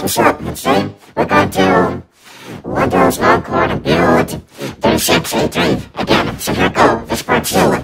that's what's up. Today we're going to Windows Longhorn and build 3683 again. So here we go. This part two.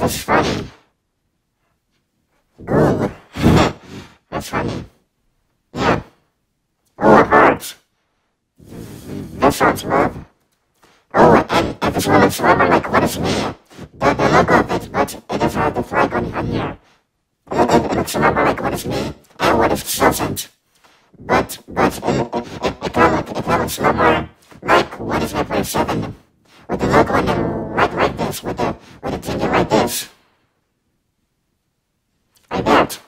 Is funny. Ooh. That's funny. Yeah. Oh, it hurts. That sounds love. Oh, and, and this one looks rubber like what is me? The, the logo of it, but it doesn't have flag on, on here. It, it, it looks rubber like what is me, and what is doesn't. But, but, it, it, it, it it of looks rubber like what is my play 7, with the logo on the right like this, with the, with the finger like this. Like that.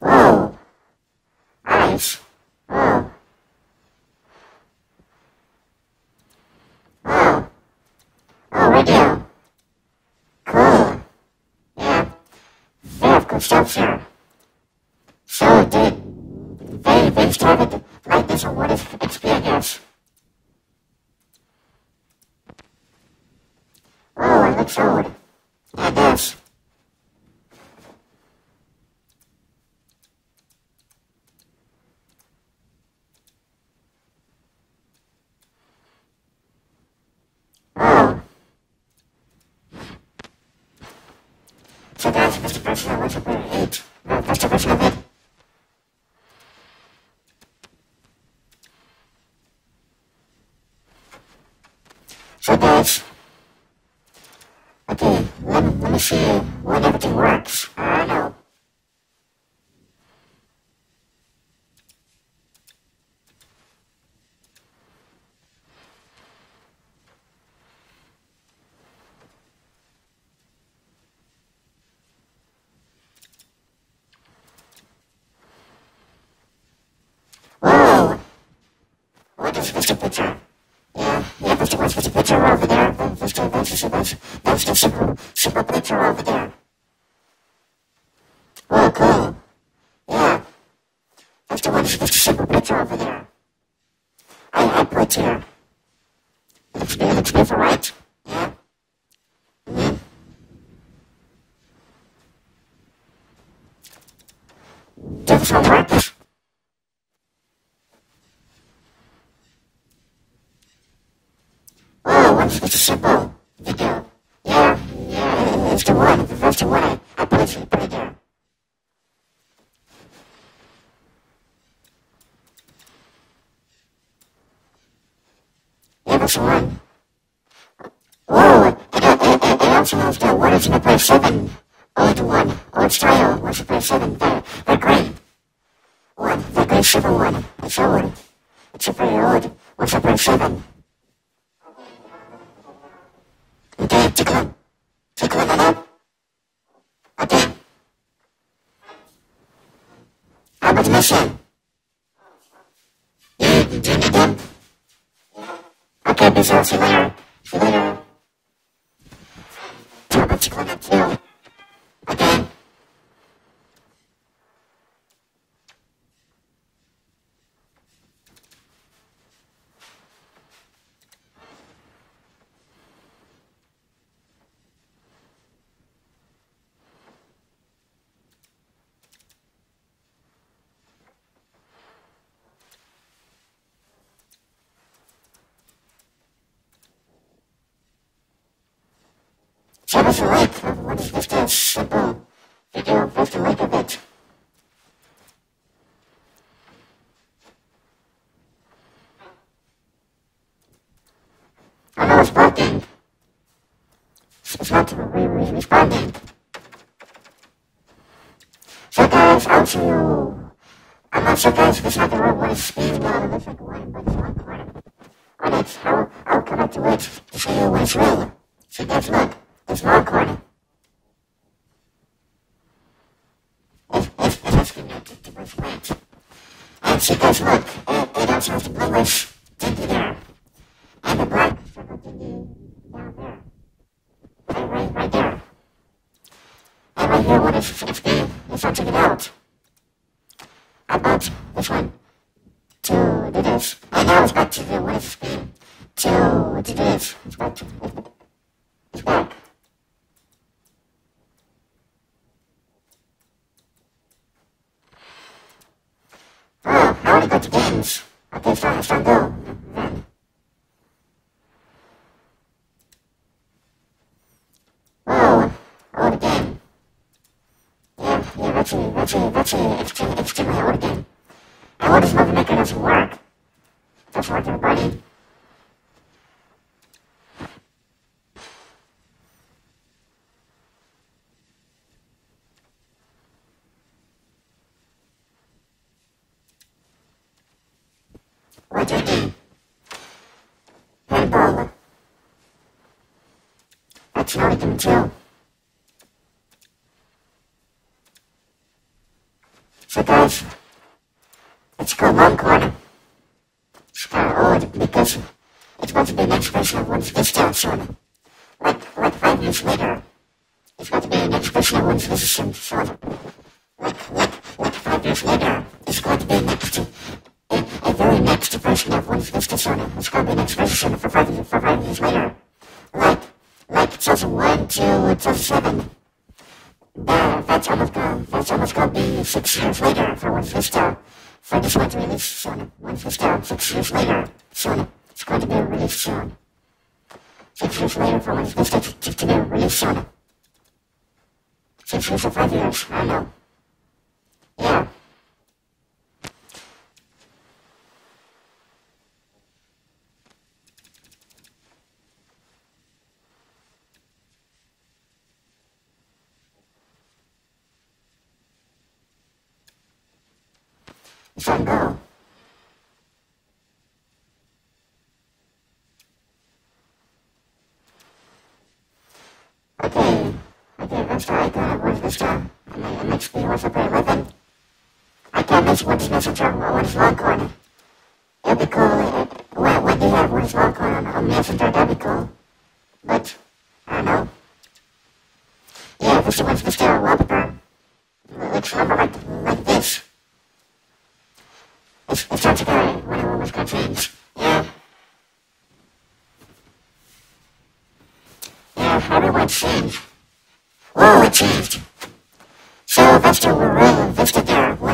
Whoa. Eyes. Whoa. Oh. Oh, radio. Cool. Yeah. They have good stuff here. So they, they, they started like this what if experience. Oh, it looks old. Yeah, it does. Oh. So that's Mr. Personal, what's up 8? No, that's the version of it. So guys, okay, me, let me see when everything works. I know. Whoa! What is this picture? Yeah, yeah, that's the, that's the picture over there. That's the, that's the, that's, that's the simple, simple picture over there. Oh, cool. Yeah. That's the one, that's the simple picture over there. I, I put here. Looks good, looks good for right. Yeah. Mm. Does this one work? Oh, what's the simple video? Yeah, yeah, it's the one, that's the one I, I put it, put it there. Yeah, that's the one. Whoa, it, it, it, it also one in the 7. Old one, old style, the play 7? They're, they're great. One, the play 7 one, it's old. It's a pretty what's the play 7? Okay, tickle. Tickle it up. Okay. How about mission. You, you do need them? Okay, Bizarre, see you later. See you later. Tell what you're gonna do. Okay. Show us a like of what is this dance simple video with the like of it. I know it's working. It's not re- re- responding. So guys, I'll see you. I'm not sure guys it's not the right one, it's speed it looks like one, but it's one corner. On it, I'll, I'll come up to it to show you it's real. So guys, look, it's one corner. If, if it's connected to both legs. And so guys, look, it, it also has the bluish thingy there. And the black circle thingy down there. Right, right, right there. And right here, what is it's being, let's not check it out. About this one. To do this. And now it's back to the what is speed. To, to this. It's back to, it's back. Oh, I got the games. Okay, start, start go. Then. Oh, old again. It, that's it. It's too, it's too old again. And what is maker doesn't work? Doesn't work, everybody. What do you do? Handball. That's not even true. Guys, it's called one corner. It's kind of old because it's going to be an expression of one's vista soon. Like, like five years later, it's going to be an expression of one's vista soon. Like, like, like five years later, it's going to be next a, eh, a very next version of one's vista soon. It's going to be an expression for five, for five years later. Like, like 2001 to 2007. That, that's almost going, that's almost to be six years later for one's vista. For this one to release soon. One's vista six years later. Soon. It's going to be released soon. Six years later for one's vista to, to, to be released soon. Six years or five years, I know. Yeah. It's on go. Okay. Okay, let's try that. Where's the star? And then it makes me what's up there with him. I can't messenger or what's Longhorn. It'd be cool. uh, When, when they have what's Longhorn on messenger, that'd be cool. But, I don't know. Yeah, this is what's the star wallpaper. Looks remember like, like this. It's, it's not today when was going to change. Yeah. Yeah, everyone changed. Whoa, it changed. So Vista were real Vista there.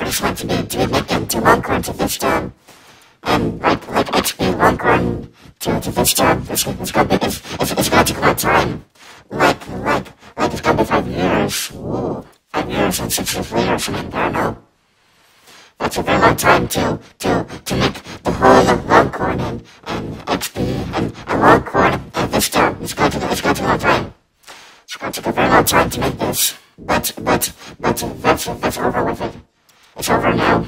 for, for one to be, to be linked into Longhorn to this, um, and like, like XP Longhorn to, to this, um, it's, it's to be, it's, it's, it's to take a lot of time. Like, like, like it's to be five years. Ooh, five years and six years later I don't know. That's a very long time to, to, to make the whole of Longhorn and, and XP and, and Longhorn and Vista. It's going to, it's to take a long time. It's to take a very long time to make this. But, but, but that's, that's over with it. It's over now.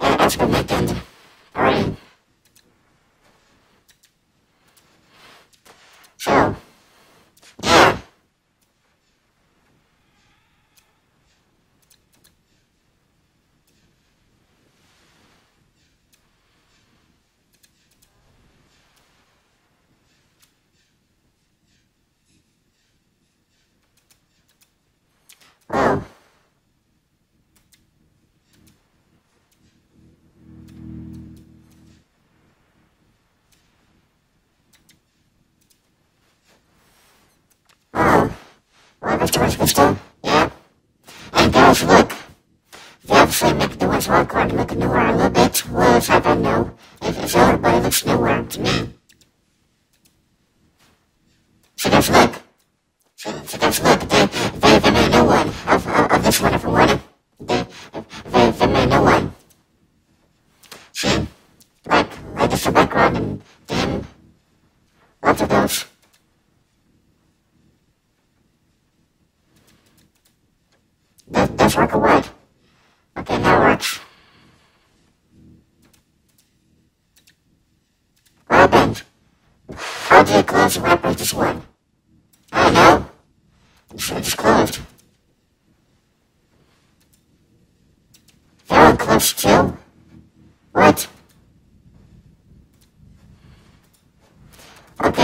Yeah, it's been weekend already. So, yeah. Well, well, Westminster, yeah. And guys, look, they obviously make the ones awkward look newer a little bit, whereas I don't know if it's everybody looks newer to me. So guys, look. So, so guys, look, they, they, they made a new one of, of, of this wonderful one. They, they, they made a new one. See, like, like it's the background and then lots of those. That, that's like a word. Okay, now it works. What happened? How do you close the web page this one? I don't know. It's just closed. They're closed too? What? Okay,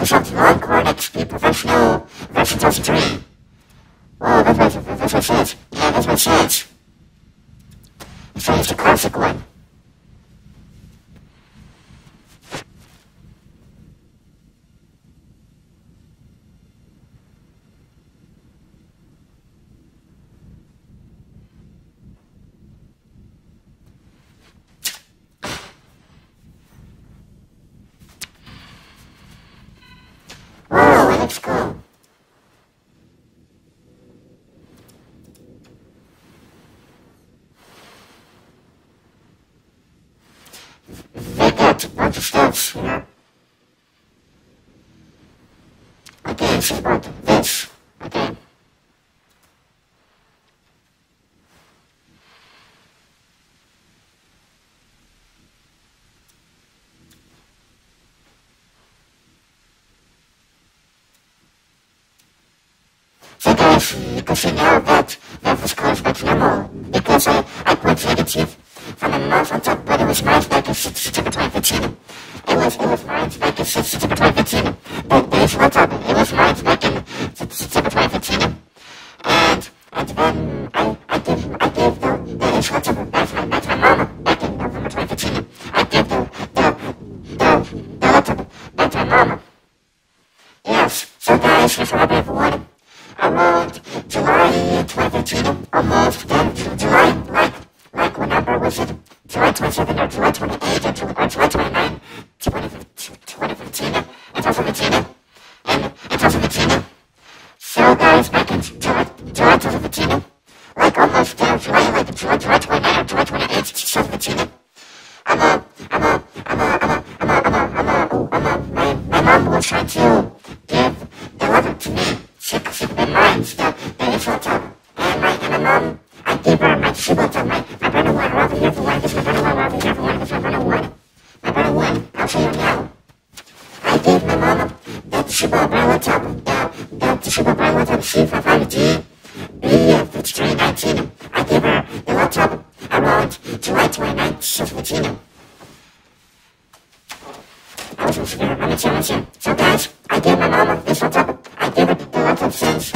it says Microsoft Longhorn XP Professional version 2003. Oh, that's what, that's what it. Yeah, it says. It says it's the classic one. Oh, let's go. They got a of. Okay, so about this. Guys, you can see now that that was caused by normal because I, I put negative from the mouse on top, but it was mine's back in September 2015. It it was mine's back in September 2015. But there's one top, it was mine's back in September 2015. thousands in a challenge. So guys, I gave my mama this laptop. I gave it the laptop since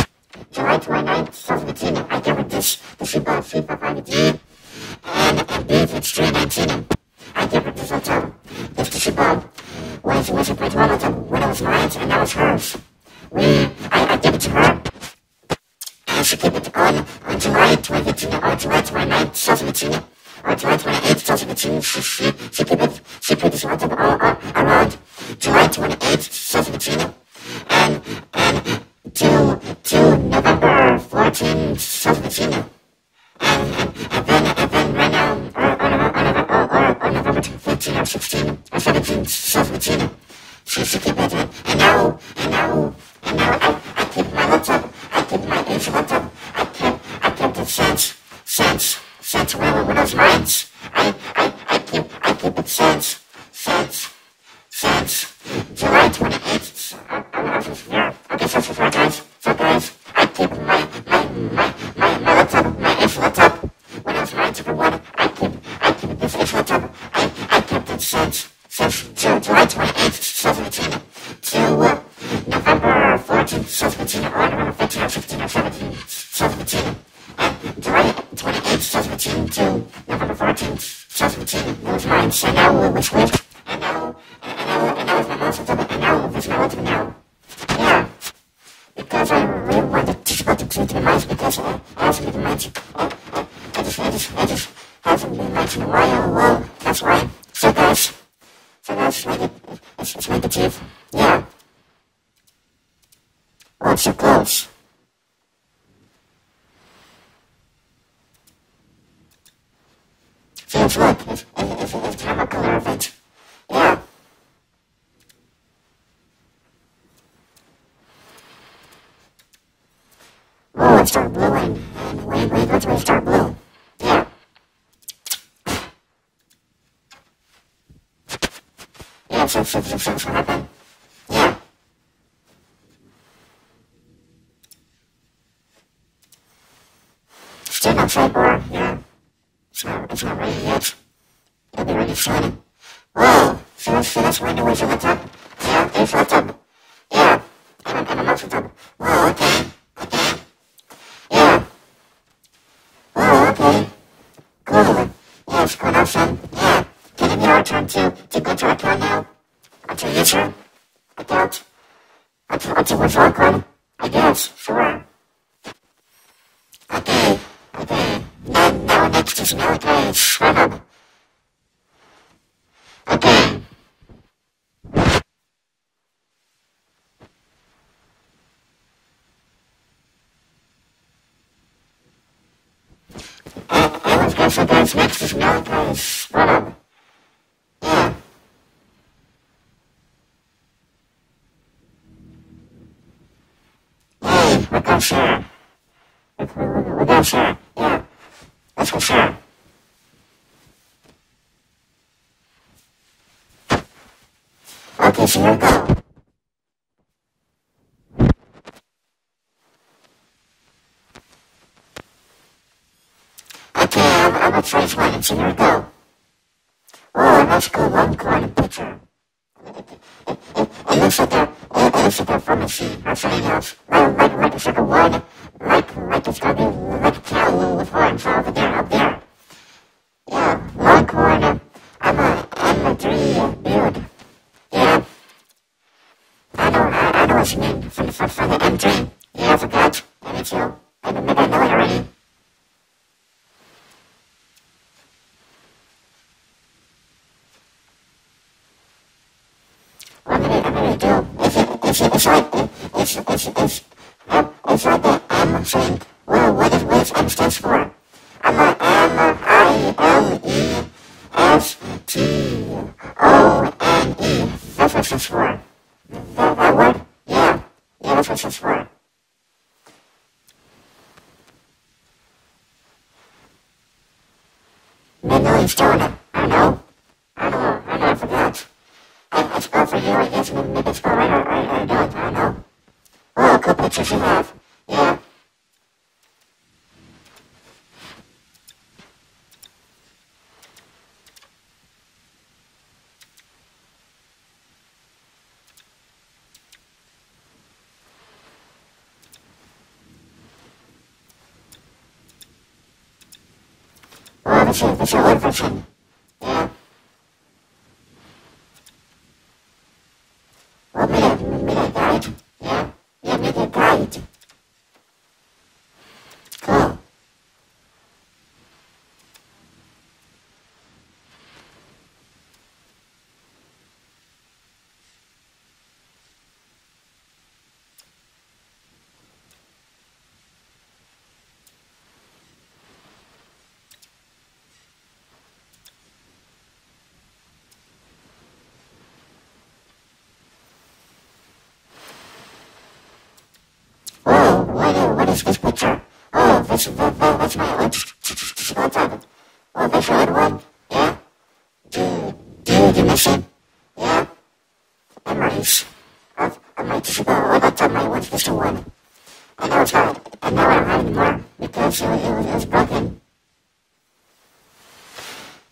July 29th, 2018. I gave it this. The sheep on FIFA 5G. Thank you. ones with dark blue. Yeah. Yeah, so, so, so, so, so weapon. Yeah. Still not sidebar, yeah. It's not, it's not ready yet. It'll be ready soon. Whoa! So, so that's window is the. Ocean. Yeah, can your turn to, to go to our tour now? Until your turn? Wat? Mexican no place. Yeah. Hey, we can share. Yeah. Let's go share. Okay, so you go. Let's raise one and see where go. One corner picture. It, it, it looks like a, it looks pharmacy or something else. Like, like, like it's like a wood, like, like it's got to be like a cow with horns over there, up there. Yeah, one corner. I'm a, I'm a three beard. Yeah. I know, I, I know what's mean for, for, for the M3. if you decide, if, if, if, um, if I get, um, saying, well, what is, what is M stands for? I'm a, I'm a, I am that's a, that's a old version. Yeah. Well, Mira, Mira died. Yeah. Yeah, Mira died. Cool. Oh, what, uh, what is this picture? Oh, this, that, that, that's my old laptop. Oh, that's your old one? Yeah? Do, do you miss it? Yeah? Memories of, of my digital old laptop, my one digital one. I know it's hard, and now I don't have it anymore because was- it, was, it was broken.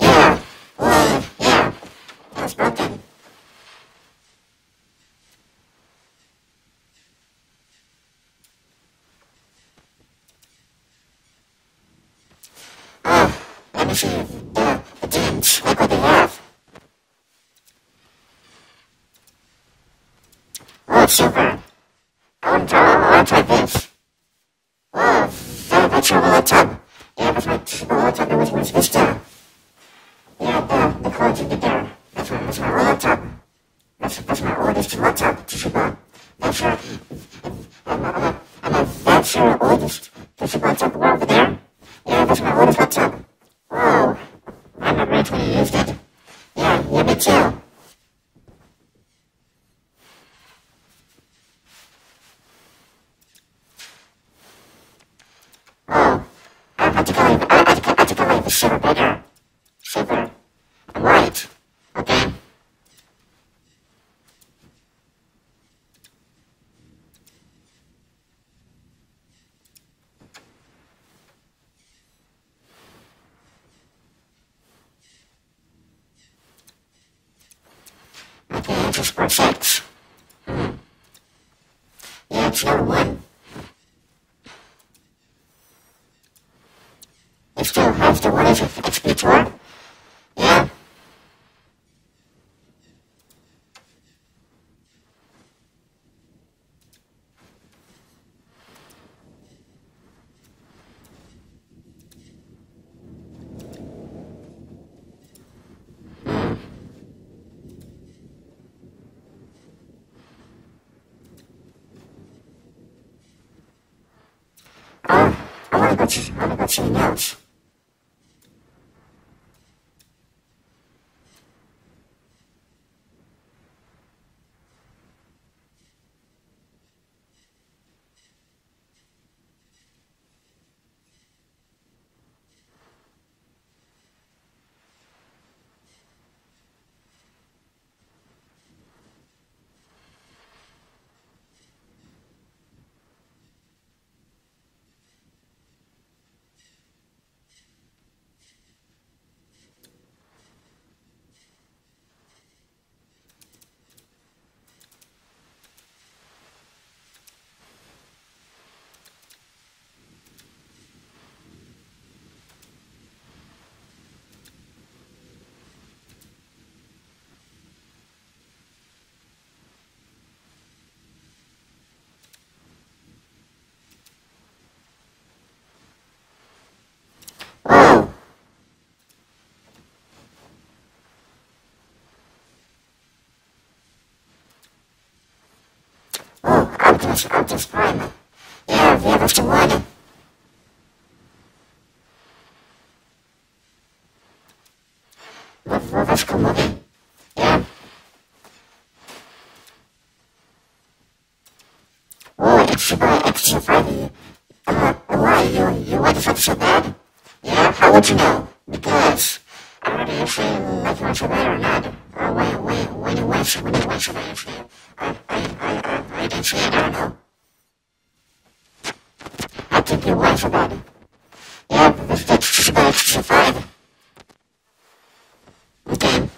Yeah, well, yeah, it was broken. Oh, let me see. The, the jeans, look what they have. Oh, it's silver. I want to try, I want to try this. Oh, that, that's your laptop. Yeah, that's my cheap laptop. That was, was Vista. Yeah, the, the cards in there. That's my, that's my old laptop. That's, that's my oldest laptop. Toshiba. That's your, I'm, I'm, I'm, that's your oldest Toshiba laptop over there. Yeah, that's my oldest laptop. Whoa. I remember it when you used it. Yeah, yeah, me too. Oh, I have to go, I have to go, I have to go like the silver bigger. Silver. and white. Okay. That's square six. Hmm. Number one. It still has the what is it? XP tour? Yeah. Oh, I wanna go to, I oh, Optimus, Optimus Prime. Yeah, yeah, that's the one. What, what, what's the movie? Yeah. Oh, it's about extra Friday. Uh, why, you, you want something so bad? Yeah, how would you know? Because I don't know if you like watch it or not. Or when, when, when you watch it, when you watch it, I, I, I, It, don't know. I think it. That's, that's about extra five. Okay.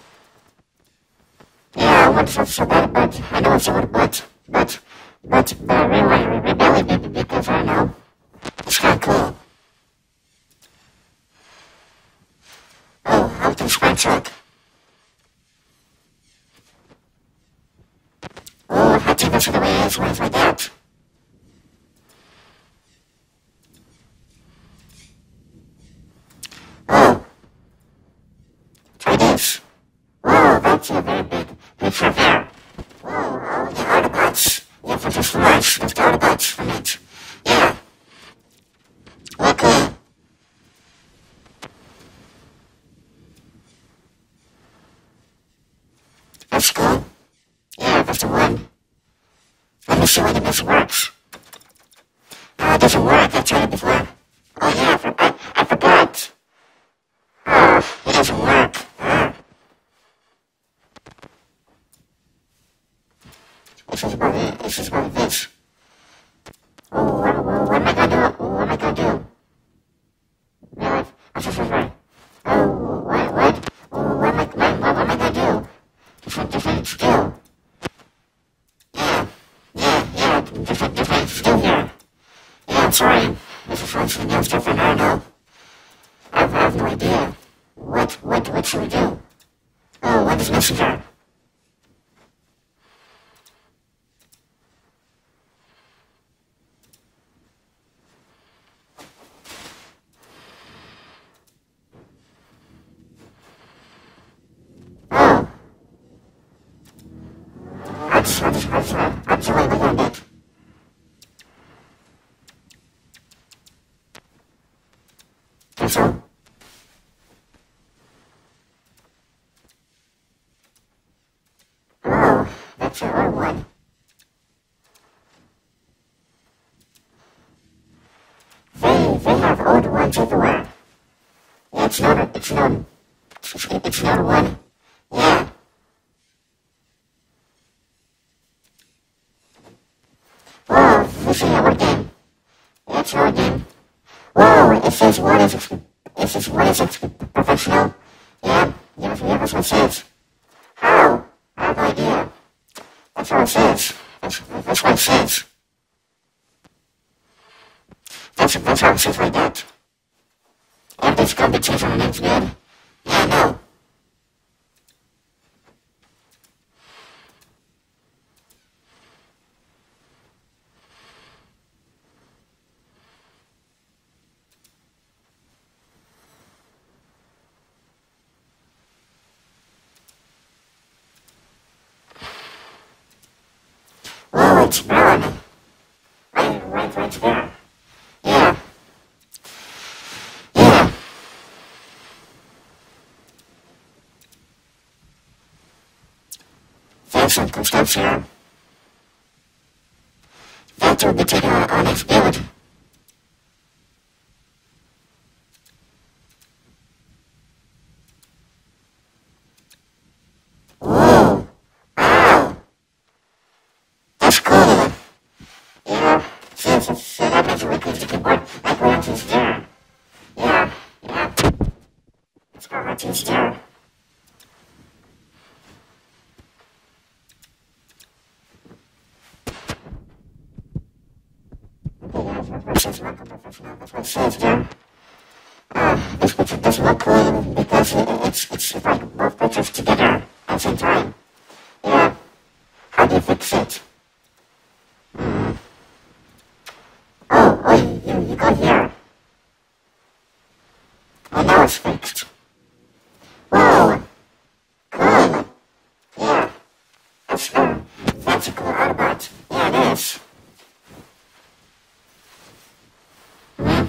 Yeah, I want something so but I know it's a little but, but, but, but I really rebelling because I know it's kind of cool. that's the way it is when it's like that. Oh. Try this. Whoa, that's a very big picture there. Whoa, oh, the Autobots. Yeah, for just life. The Autobots. Yeah. Okay. That's cool. Yeah, that's the one. Let me see whether this works. Oh, it doesn't work. I tried it before. Oh, yeah, I, for- I, I forgot. Oh, it doesn't work. Oh. This is about it. This is about this. Oh, what, what, what am I gonna do? What am I gonna do? Yeah, what's this right? Oh, what, what? Oh, what am I, what, what am I gonna do? Different, different skill. Yeah, yeah, yeah, different, different skill here. Yeah, I'm sorry. This is something else different, I don't know. I have, I have no idea. What, what, what should we do? Oh, what is messenger? Oh. That's, that's, that's, uh, that's the way we learned it. Think so? Oh, that's the other one. They, they have old ones everywhere. Yeah, it's not a, it's not, it's, it's not one. Yeah. Whoa, this is our game. It's our game. Whoa, it says one is, it says one is professional. Yeah, yeah, yeah, that's what it says. How? I have no idea. That's what it says. That's, that's what it says. That's, that's how it says like that. And this competition on it's good. Yeah, I know. Oh, it's brown. Right, right, right there. Yeah. Yeah. Here. That will be taken on next build. Cool. Yeah. Yeah steer. Okay, yeah, that's what it says, like a professional. That's what it says there. Uh, this picture doesn't look cool because it, it's, it's like both pictures together at the same time. Yeah. How do you fix it? Oh, oh, you, you, you go here. Oh, now it's fixed. Whoa. Cool. Yeah. That's, uh, that's a cool Autobot. Yeah, it is. Hmm.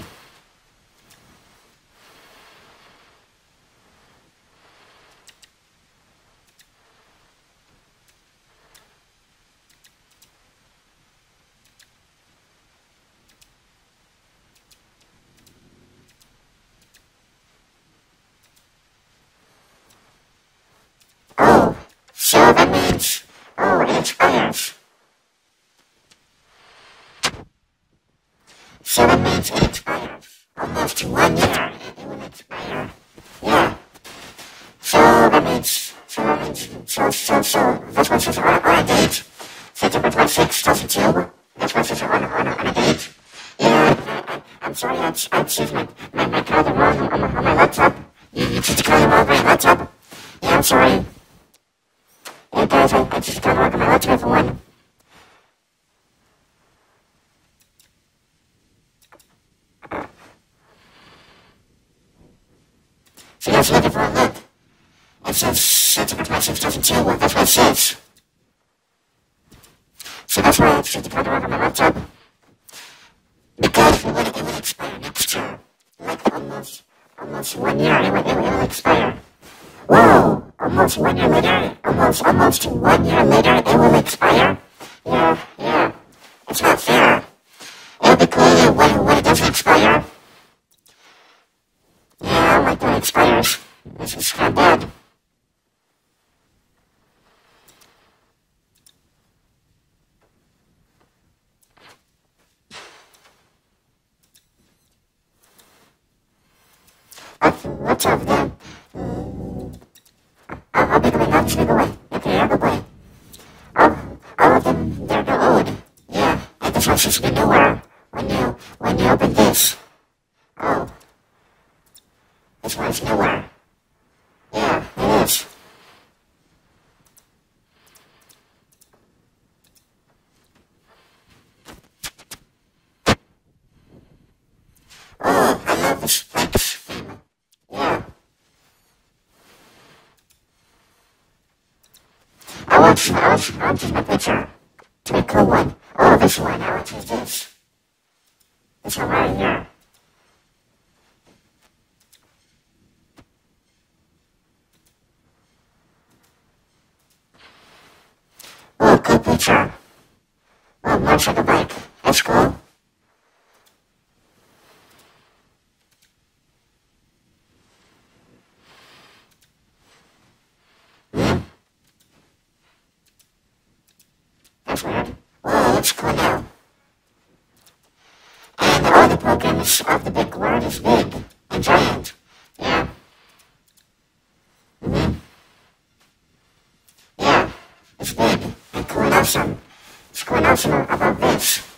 Oh, so that means, oh, it expires. So that means it expires. Almost one year it will expire. Yeah. So that means, so that means, so, so, so, that's what says on, on a date. September 26, 2002. That's what says on, on, on a date. Yeah, I, I, I'm sorry, I, I choose my, my, my calendar wrong on my, on my laptop. You, you choose the calendar wrong on my laptop. Yeah, I'm sorry. It does, I, I just got to work on my laptop for one. a look. It says sentiment message doesn't tell what, that's what it says. So that's why it's just laptop. Because it will, it will expire next year. Like almost, almost one year it will, it will expire. Whoa! Almost one year later, almost, almost one year later it will expire. Yeah, yeah. It's not fair. It'll be cool when, when it doesn't expire. Yeah, like that it expires. This is kind of bad. I'll be going out to the way. Okay, I'll go by. All, of them, they're, they're old. Yeah, and this one's just nowhere when you, when you open this. Oh. This one's nowhere. Yeah, it is. Oh, I love this. Thanks. Yeah. Want, I want to picture to a cool one. Oh, this one, I want to this. This one right here. Oh, cool picture. Oh, motorcycle bike. That's cool. That's weird. Whoa, looks cool now. And all the programs of the big word is big and giant. Yeah. hmm Yeah, it's